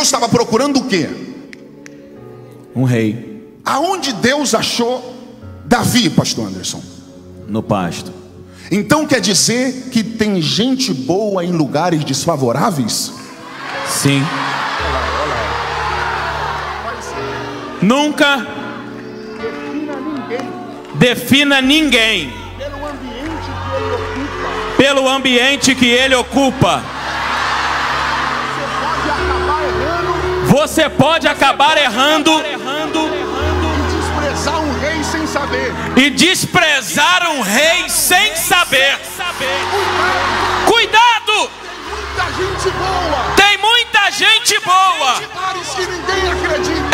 Deus estava procurando o quê? Um rei Aonde Deus achou Davi, pastor Anderson? no pasto. Então quer dizer que tem gente boa em lugares desfavoráveis? Sim. Nunca defina ninguém pelo ambiente que ele ocupa. Você pode acabar errando Desprezar um rei sem saber. e desprezar um rei sem saber. Cuidado! Muita gente boa. Tem muita gente boa que ninguém